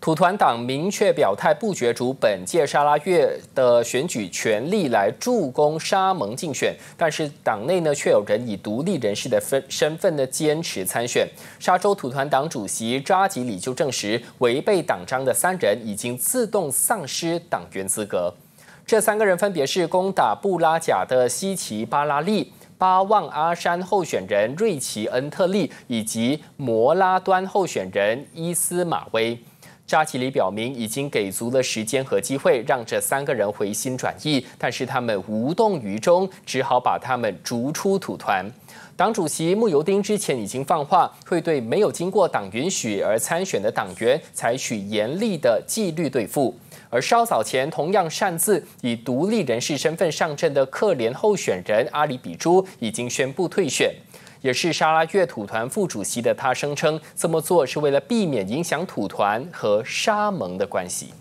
土团党明确表态不角逐本届沙拉越的选举，全力来助攻沙盟竞选。但是党内呢，却有人以独立人士的分身份呢坚持参选。沙州土团党主席扎吉里就证实，违背党章的三人已经自动丧失党员资格。这三个人分别是攻打布拉贾的西奇巴拉利。巴旺阿山候选人瑞奇恩特利以及摩拉端候选人伊斯马威。扎吉里表明，已经给足了时间和机会，让这三个人回心转意，但是他们无动于衷，只好把他们逐出土团。党主席穆尤丁之前已经放话，会对没有经过党允许而参选的党员采取严厉的纪律对付。而稍早前同样擅自以独立人士身份上阵的克联候选人阿里比朱，已经宣布退选。也是沙拉越土团副主席的他声称，这么做是为了避免影响土团和沙盟的关系。